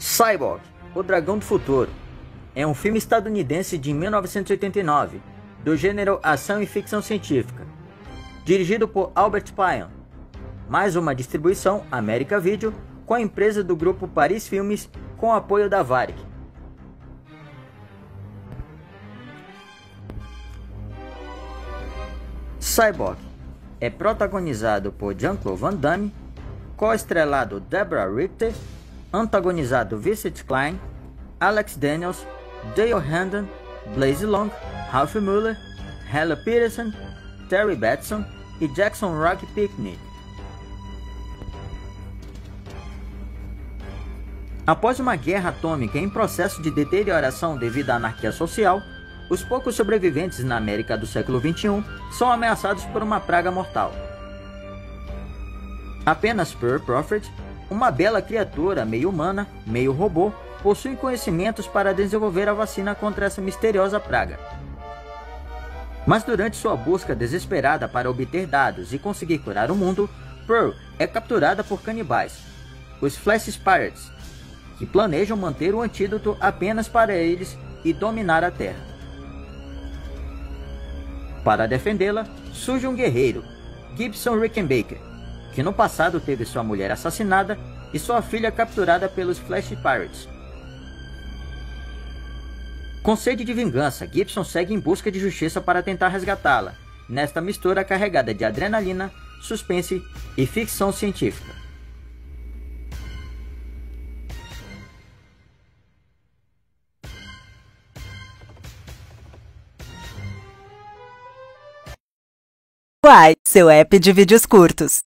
Cyborg, o Dragão do Futuro, é um filme estadunidense de 1989, do gênero ação e ficção científica, dirigido por Albert Pyun, mais uma distribuição América Video com a empresa do grupo Paris Filmes com apoio da Varig. Cyborg é protagonizado por Jean-Claude Van Damme, co-estrelado Deborah Richter antagonizado Vincent Klein, Alex Daniels, Dale Hendon, Blaze Long, Ralph Muller, Hella Peterson, Terry Batson e Jackson Rock Picnic. Após uma guerra atômica em processo de deterioração devido à anarquia social, os poucos sobreviventes na América do século XXI são ameaçados por uma praga mortal. Apenas Pearl Prophet uma bela criatura, meio humana, meio robô, possui conhecimentos para desenvolver a vacina contra essa misteriosa praga. Mas durante sua busca desesperada para obter dados e conseguir curar o mundo, Pearl é capturada por canibais, os Flash Pirates, que planejam manter o antídoto apenas para eles e dominar a Terra. Para defendê-la, surge um guerreiro, Gibson Rickenbacker, que no passado teve sua mulher assassinada e sua filha capturada pelos Flash Pirates. Com sede de vingança, Gibson segue em busca de justiça para tentar resgatá-la, nesta mistura carregada de adrenalina, suspense e ficção científica. Uai, seu app de vídeos curtos.